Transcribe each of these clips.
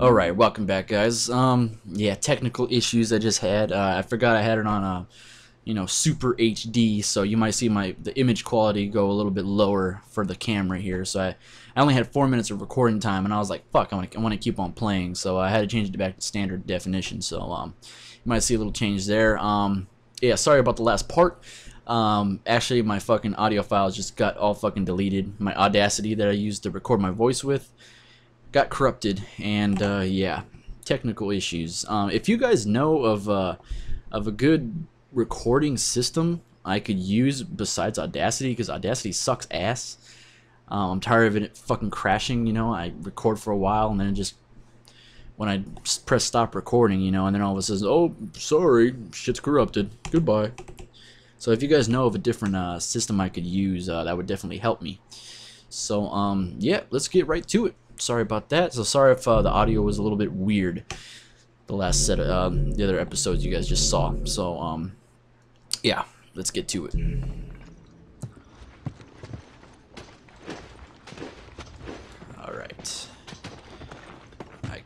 All right, welcome back, guys. Um, yeah, technical issues I just had. Uh, I forgot I had it on a, you know, super HD, so you might see my the image quality go a little bit lower for the camera here. So I, I only had four minutes of recording time, and I was like, fuck, I want to I want to keep on playing, so I had to change it back to standard definition. So um, you might see a little change there. Um, yeah, sorry about the last part. Um, actually, my fucking audio files just got all fucking deleted. My Audacity that I used to record my voice with got corrupted, and uh, yeah, technical issues. Um, if you guys know of uh, of a good recording system I could use besides Audacity, because Audacity sucks ass. Um, I'm tired of it fucking crashing. You know, I record for a while and then just when I press stop recording, you know, and then all of a sudden, oh, sorry, shit's corrupted. Goodbye. So if you guys know of a different uh, system I could use, uh, that would definitely help me. So um, yeah, let's get right to it sorry about that. So sorry if uh, the audio was a little bit weird. The last set of um, the other episodes you guys just saw. So um, yeah, let's get to it. All right. I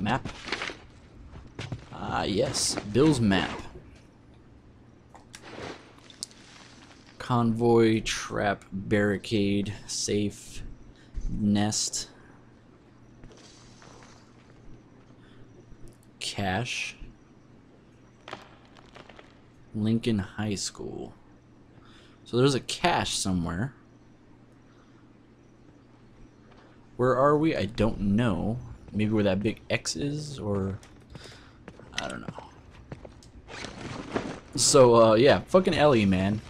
map. Ah, uh, yes, Bill's map. Convoy, trap, barricade, safe, nest. Cache. Lincoln High School. So there's a cache somewhere. Where are we? I don't know. Maybe where that big X is or I don't know. So uh yeah fucking Ellie man.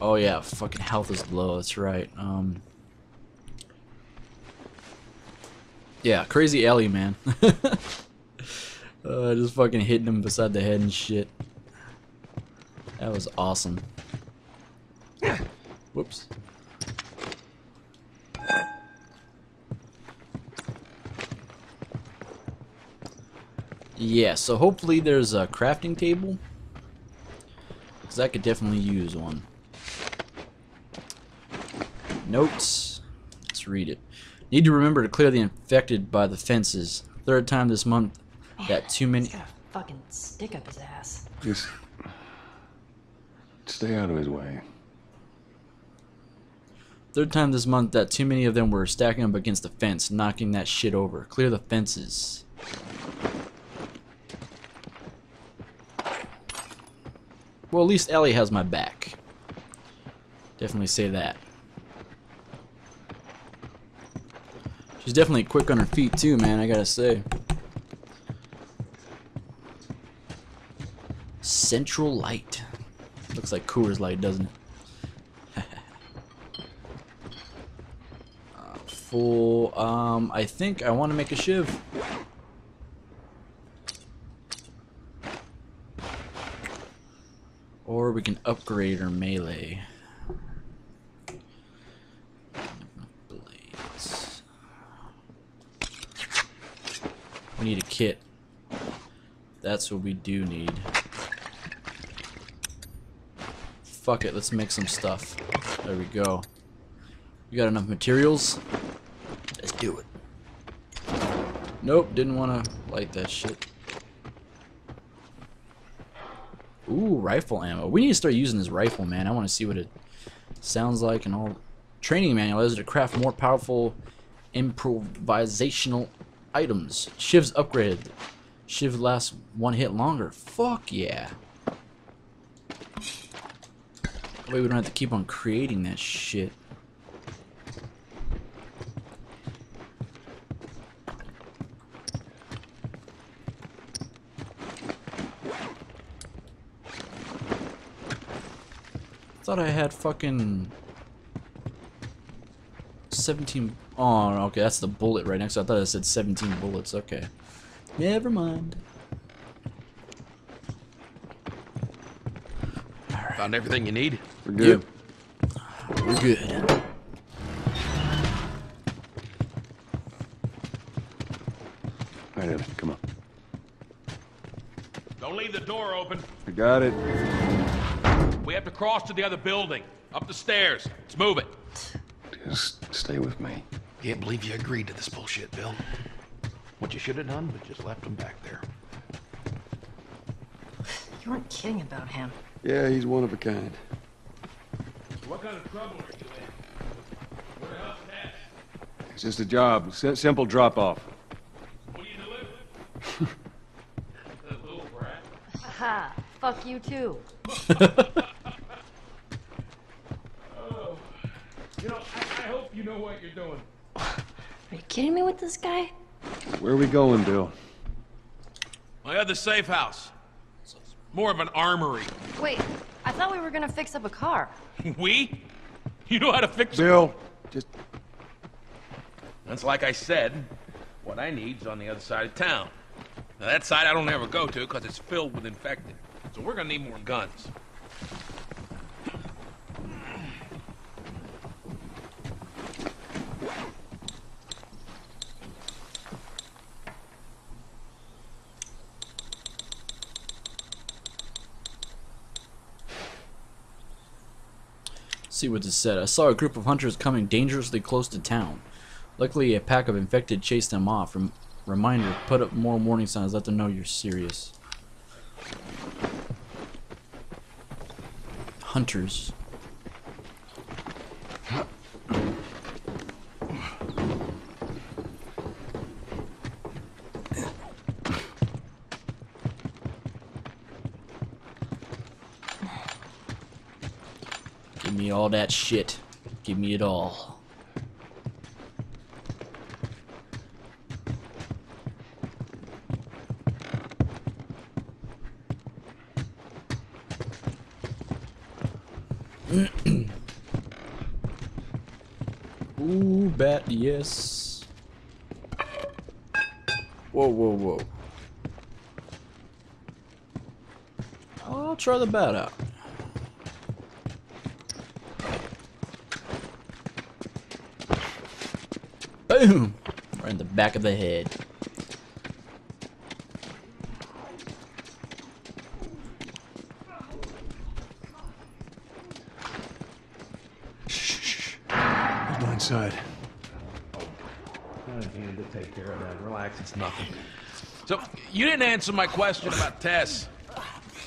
Oh yeah fucking health is low that's right. Um Yeah, crazy Ellie, man. uh, just fucking hitting him beside the head and shit. That was awesome. Whoops. Yeah, so hopefully there's a crafting table. Because I could definitely use one. Notes. Let's read it. Need to remember to clear the infected by the fences. Third time this month Man, that too many. He's got a fucking stick up his ass. Just stay out of his way. Third time this month that too many of them were stacking up against the fence, knocking that shit over. Clear the fences. Well, at least Ellie has my back. Definitely say that. She's definitely quick on her feet too, man, I gotta say. Central Light. Looks like Coors Light, doesn't it? uh, full, um, I think I want to make a shiv. Or we can upgrade our melee. We need a kit. That's what we do need. Fuck it, let's make some stuff. There we go. We got enough materials? Let's do it. Nope, didn't want to light that shit. Ooh, rifle ammo. We need to start using this rifle, man. I want to see what it sounds like and all. Training manual is to craft more powerful improvisational items. Shiv's upgraded. Shiv lasts one hit longer. Fuck yeah. That way we don't have to keep on creating that shit. thought I had fucking 17 Oh, okay, that's the bullet right next. to I thought it said 17 bullets. Okay. Never mind. Right. Found everything you need? We're good. Yep. We're good. Alright, come on. Don't leave the door open. I got it. We have to cross to the other building. Up the stairs. Let's move it. Just stay with me. Can't believe you agreed to this bullshit, Bill. What you should have done was just left him back there. You weren't kidding about him. Yeah, he's one of a kind. What kind of trouble are you in? Where the hell's Tess? It's just a job. S- simple drop off. What are you delivering? that little brat. Haha, fuck you too. You know, I, I hope you know what you're doing. Are you kidding me with this guy? Where are we going, Bill? My other safe house. More of an armory. Wait, I thought we were gonna fix up a car. We? You know how to fix Bill, just That's like I said. What I need's on the other side of town. Now, that side I don't ever go to because it's filled with infected. So we're gonna need more guns. See what this said. I saw a group of hunters coming dangerously close to town. Luckily, a pack of infected chased them off. Rem reminder, put up more warning signs, let them know you're serious. Hunters. Give me all that shit. Give me it all. Ooh, bat, yes. Whoa, whoa, whoa. I'll try the bat out. Boom! Right in the back of the head. go inside. I needed to take care of that. Relax, it's nothing. So, you didn't answer my question about Tess.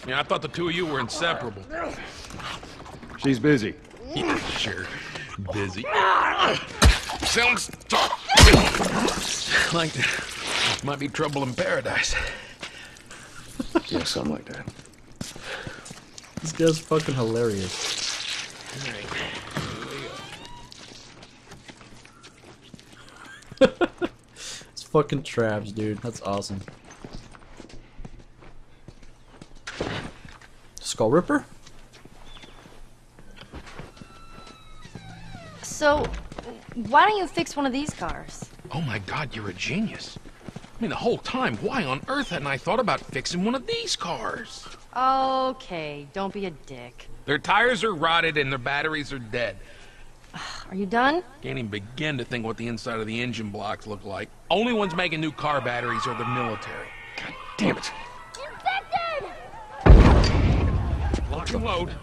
Yeah, I thought the two of you were inseparable. She's busy. Yeah, sure. Busy. Sounds like there might be trouble in paradise. Yeah, something like that. This guy's fucking hilarious. It's fucking traps, dude. That's awesome. Skull Ripper? So, why don't you fix one of these cars? Oh my god, you're a genius. I mean, the whole time, why on earth hadn't I thought about fixing one of these cars? Okay, don't be a dick. Their tires are rotted and their batteries are dead. Are you done? Can't even begin to think what the inside of the engine blocks look like. Only ones making new car batteries are the military. God damn it. Lock and load.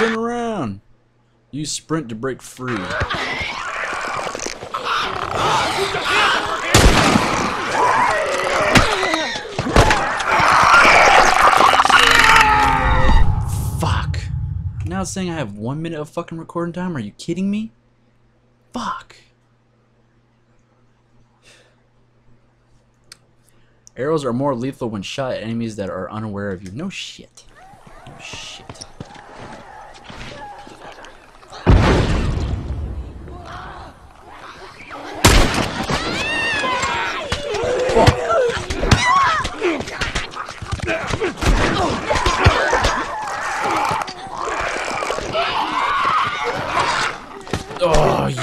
Turn around! Use sprint to break free. Fuck. Now it's saying I have one minute of fucking recording time? Are you kidding me? Fuck. Arrows are more lethal when shot at enemies that are unaware of you. No shit. No shit. Oh, you.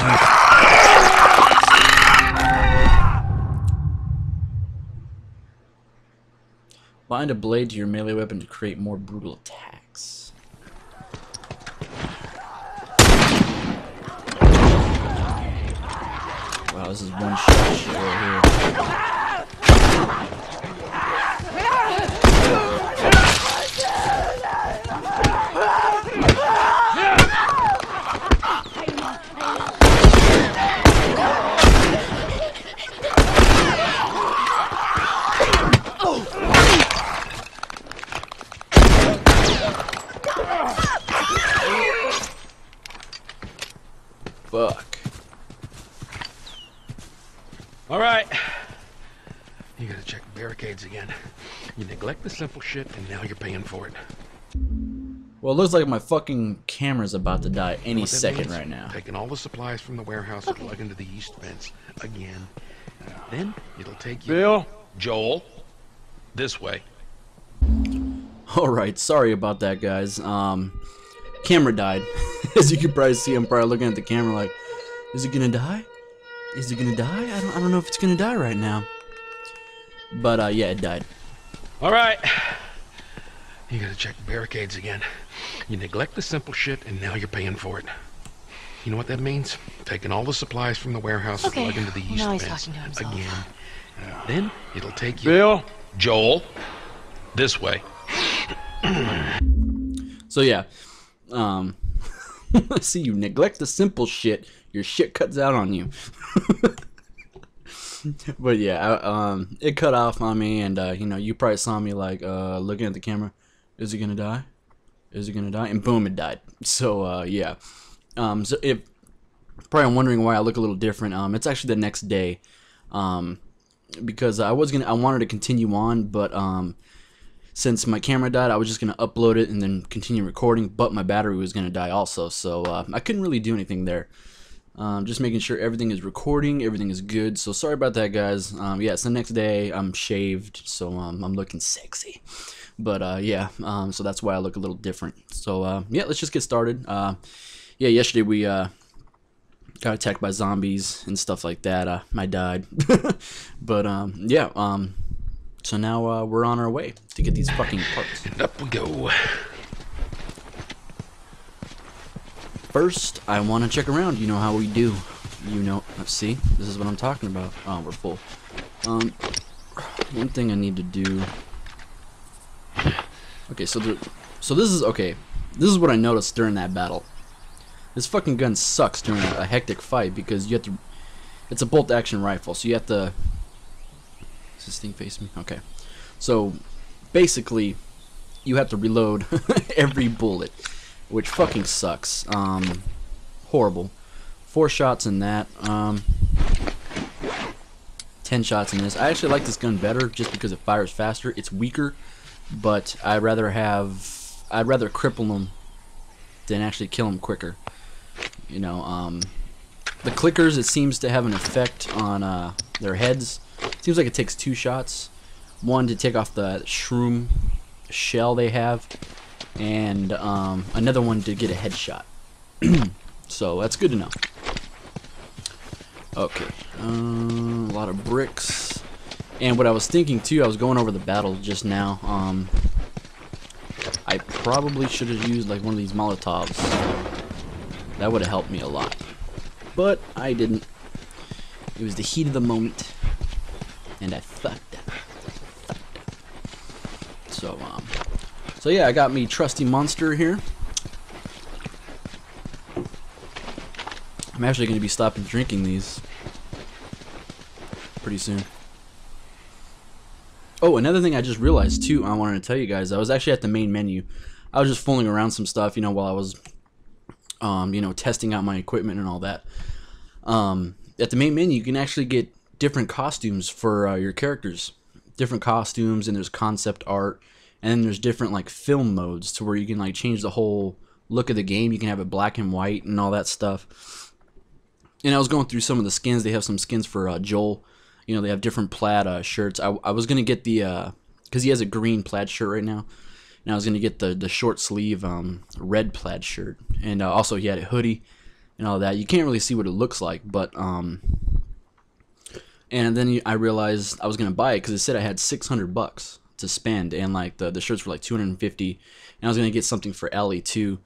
Bind a blade to your melee weapon to create more brutal attacks. Wow, this is one shot shit right here. Fuck. All right. You gotta check the barricades again. You neglect the simple shit, and now you're paying for it. Well, it looks like my fucking camera's about to die any What that second means? right now. Taking all the supplies from the warehouse and plug into the east fence again. Then it'll take you. Bill? Joel, this way. Alright, sorry about that, guys. Um, camera died. As you can probably see, I'm probably looking at the camera like, is it gonna die? Is it gonna die? I don't, I don't know if it's gonna die right now. But, uh, yeah, it died. All right. You gotta check the barricades again. You neglect the simple shit, and now you're paying for it. You know what that means? Taking all the supplies from the warehouse Okay, and plug into the east now he's talking to himself. again. Then it'll take you. Bill? Joel, this way. So, yeah. Um, see, you neglect the simple shit, your shit cuts out on you. but yeah, I, um, it cut off on me, and uh, you know, you probably saw me like uh, looking at the camera. Is he gonna die? Is he gonna die? And boom, it died. So uh, yeah, um, so if probably I'm wondering why I look a little different, um, it's actually the next day, um, because I was gonna, I wanted to continue on, but um, since my camera died, I was just gonna upload it and then continue recording, but my battery was gonna die also, so uh, I couldn't really do anything there. Um, just making sure everything is recording, everything is good. So sorry about that, guys. Um, yeah, it's the next day. I'm shaved, so um, I'm looking sexy. But uh, yeah, um, so that's why I look a little different. So uh, yeah, let's just get started. Uh, yeah, yesterday we uh, got attacked by zombies and stuff like that. Uh, I died, but um, yeah. Um, so now uh, we're on our way to get these fucking parts. Up we go. First, I want to check around. You know how we do. You know, let's see. This is what I'm talking about. Oh, we're full. Um, one thing I need to do. Okay, so the, so this is okay. This is what I noticed during that battle. This fucking gun sucks during a, a hectic fight because you have to. It's a bolt action rifle, so you have to. Does this thing face me? Okay. So, basically, you have to reload every bullet which fucking sucks. Um, horrible. Four shots in that. Um, ten shots in this. I actually like this gun better just because it fires faster. It's weaker, but I'd rather have. I'd rather cripple them than actually kill them quicker. You know, um, the clickers. It seems to have an effect on uh, their heads. seems like it takes two shots. One to take off the shroom shell they have, and um, another one to get a headshot. so that's good to know. Okay, uh, a lot of bricks. And what I was thinking too, I was going over the battle just now. Um, I probably should have used like one of these Molotovs. That would have helped me a lot. But I didn't. It was the heat of the moment, and I fucked. Fucked up. So um, so yeah, I got me trusty monster here. I'm actually going to be stopping drinking these pretty soon. Oh, another thing I just realized too, I wanted to tell you guys, I was actually at the main menu. I was just fooling around some stuff, you know, while I was, um, you know, testing out my equipment and all that. Um, at the main menu, you can actually get different costumes for uh, your characters, different costumes, and there's concept art and then there's different like film modes to where you can like change the whole look of the game. You can have it black and white and all that stuff. And i was going through some of the skins. They have some skins for uh, joel. You know they have different plaid uh, shirts. I, I was gonna get the uh because he has a green plaid shirt right now. And i was gonna get the the short sleeve um red plaid shirt. And uh, also he had a hoodie and all that. You can't really see what it looks like but um and then i realized i was gonna buy it because it said i had 600 bucks to spend and like the, the shirts were like 250 and i was gonna get something for ellie too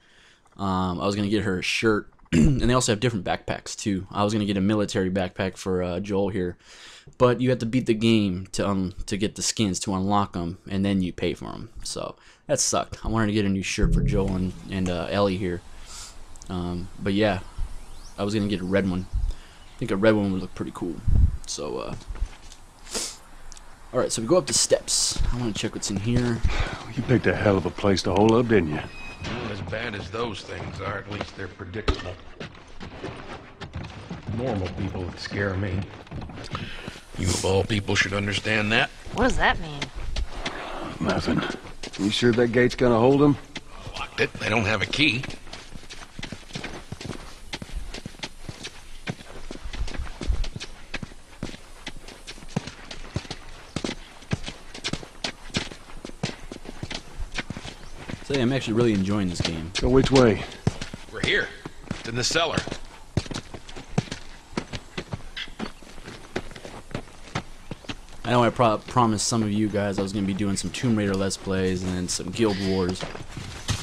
um, i was gonna get her a shirt and they also have different backpacks too. I was gonna get a military backpack for uh, Joel here, but you have to beat the game to um to get the skins to unlock them, and then you pay for them. So that sucked. I wanted to get a new shirt for Joel and and uh, Ellie here, um, but yeah, I was gonna get a red one. I think a red one would look pretty cool. So uh, all right, so we go up the steps. I want to check what's in here. You picked a hell of a place to hole up, didn't you? Well, as bad as those things are, at least they're predictable. Normal people that scare me. You of all people should understand that. What does that mean? Nothing. You sure that gate's gonna hold him? Locked it. They don't have a key. So yeah, I'm actually really enjoying this game. So which way? We're here. It's in the cellar. I know I pro- promised some of you guys I was going to be doing some Tomb Raider Let's Plays and then some Guild Wars.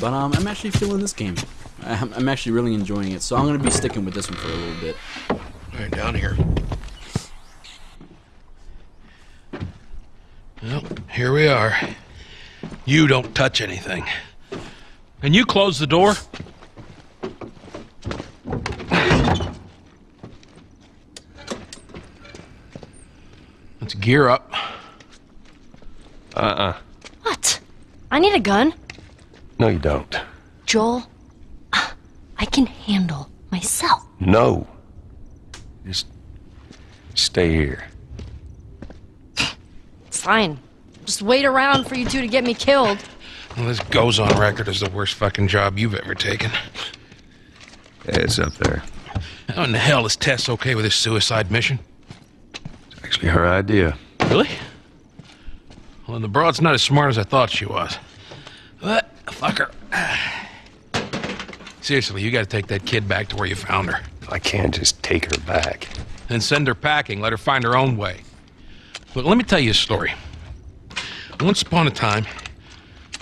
But um, I'm actually feeling this game. I'm, I'm actually really enjoying it. So I'm going to be sticking with this one for a little bit. All right, down here. Well, here we are. You don't touch anything. And you close the door? Let's gear up. Uh-uh. What? I need a gun. No, you don't. Joel, uh, I can handle myself. No. Just stay here. It's fine. Just wait around for you two to get me killed. Well, this goes on record as the worst fucking job you've ever taken. Yeah, it's up there. How in the hell is Tess okay with this suicide mission? It's actually her idea. Really? Well, then the broad's not as smart as I thought she was. But, fuck her. Seriously, you gotta take that kid back to where you found her. I can't just take her back. Then send her packing, let her find her own way. But let me tell you a story. Once upon a time,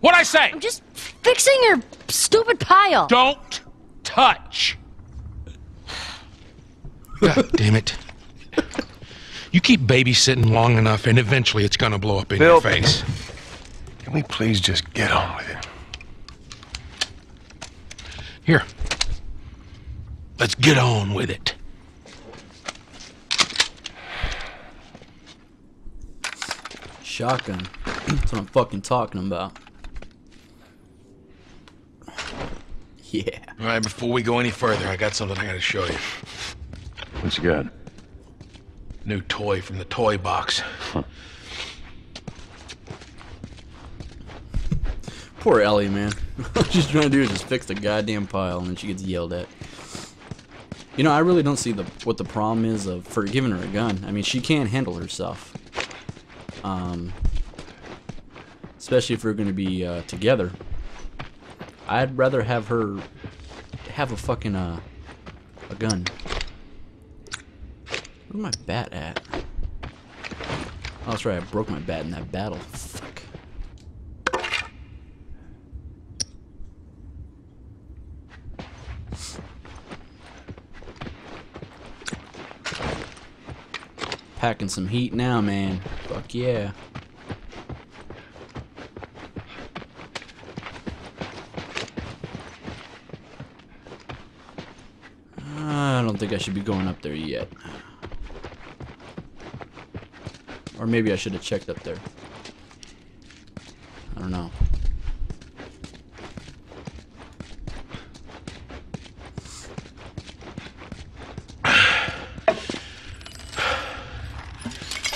What'd I say? I'm just fixing your stupid pile. Don't touch. God damn it. You keep babysitting long enough, and eventually it's gonna blow up in Bill. your face. Can we please just get on with it? Here. Let's get on with it. Shotgun. That's what I'm fucking talking about. Yeah. All right, before we go any further, I got something I gotta show you. What you got? New toy from the toy box. Poor Ellie, man. All she's trying to do is just fix the goddamn pile, and then she gets yelled at. You know, I really don't see the what the problem is of for giving her a gun. I mean, she can't handle herself. Um, especially if we're going to be uh, together. I'd rather have her have a fucking uh a gun. Where's my bat at? Oh, that's right. I broke my bat in that battle. Fuck. Packing some heat now, man. Fuck yeah. I don't think I should be going up there yet. Or maybe I should have checked up there. I don't know.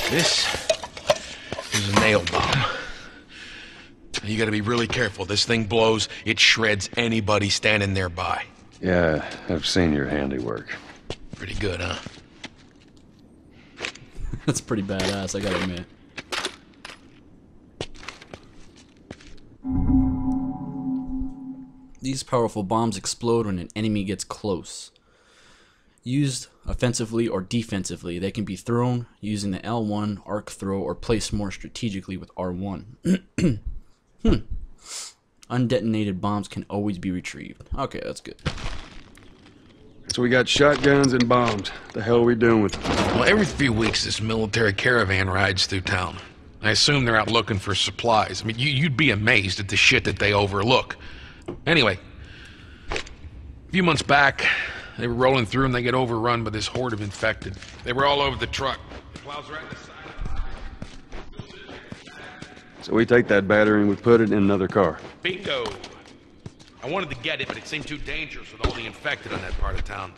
This is a nail bomb. You gotta be really careful. This thing blows, it shreds anybody standing nearby. Yeah, I've seen your handiwork. Pretty good, huh? That's pretty badass, I gotta admit. These powerful bombs explode when an enemy gets close. Used offensively or defensively, they can be thrown using the L1 arc throw or placed more strategically with R1. hmm. Undetonated bombs can always be retrieved. Okay, that's good. So we got shotguns and bombs. The hell are we doing with them? Well, every few weeks this military caravan rides through town. I assume they're out looking for supplies. I mean, you, you'd be amazed at the shit that they overlook. Anyway, a few months back, they were rolling through and they get overrun by this horde of infected. They were all over the truck. Plows right in the side. So we take that battery and we put it in another car. Bingo! I wanted to get it, but it seemed too dangerous with all the infected on that part of town.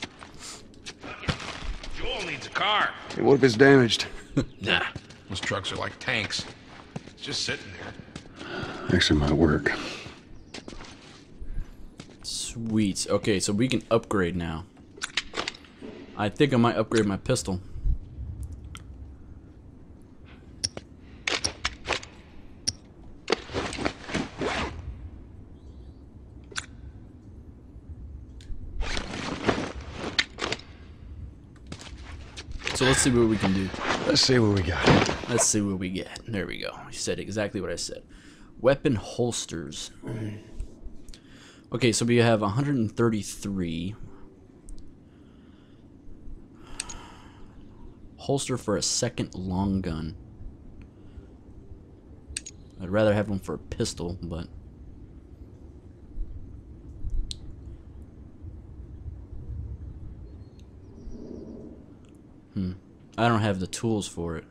Joel needs a car. Hey, what if it's damaged? Nah, those trucks are like tanks. It's just sitting there. Actually, might work. Sweet. Okay, so we can upgrade now. I think I might upgrade my pistol. So let's see what we can do. Let's see what we got. Let's see what we get. There we go. You said exactly what I said. Weapon holsters. Okay, so we have 133. Holster for a second long gun. I'd rather have one for a pistol, but... Hmm. I don't have the tools for it.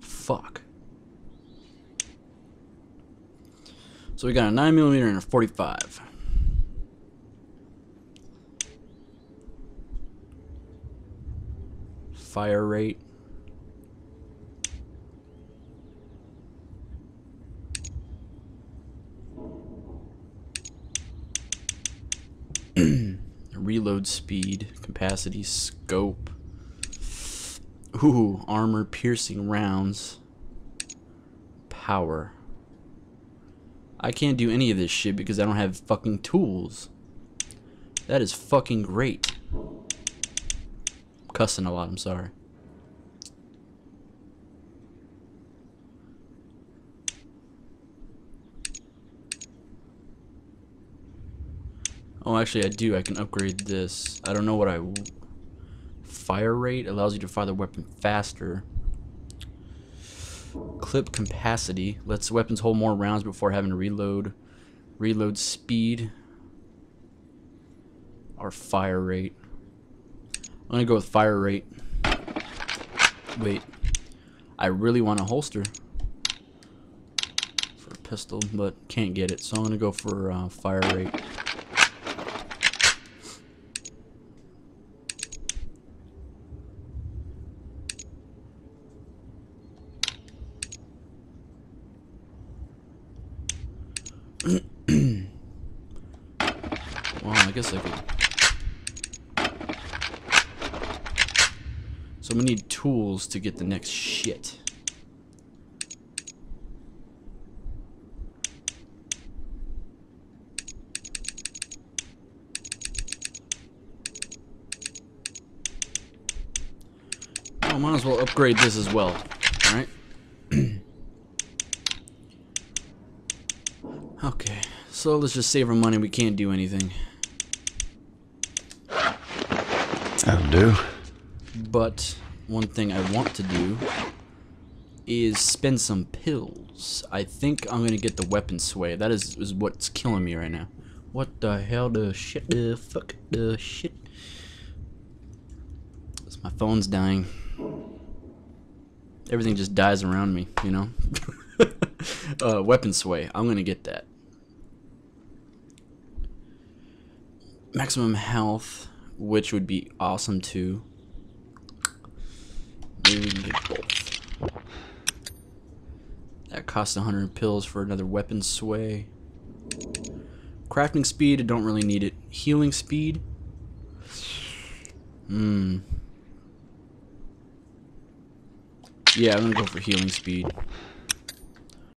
Fuck. So we got a 9mm and a 45. Fire rate. Reload speed, capacity, scope. Ooh, armor piercing rounds. Power. I can't do any of this shit because I don't have fucking tools. That is fucking great. I'm cussing a lot, I'm sorry. Oh, actually I do. I can upgrade this. I don't know what I... Fire rate allows you to fire the weapon faster. Clip capacity lets weapons hold more rounds before having to reload. Reload speed. Or fire rate. I'm gonna go with fire rate. Wait. I really want a holster for a pistol, but can't get it, so I'm gonna go for uh, fire rate. Well, I guess I could. So we need tools to get the next shit. I might as well upgrade this as well, alright? okay, so let's just save our money, we can't do anything. That'll do. But one thing I want to do is spend some pills. I think I'm gonna get the weapon sway. That is, is what's killing me right now. What the hell the shit the fuck the shit? My phone's dying. Everything just dies around me, you know? uh, weapon sway. I'm gonna get that. Maximum health, which would be awesome too. Maybe we can get both. That costs 100 pills for another weapon sway. Crafting speed, I don't really need it. Healing speed. Hmm. Yeah, I'm gonna go for healing speed.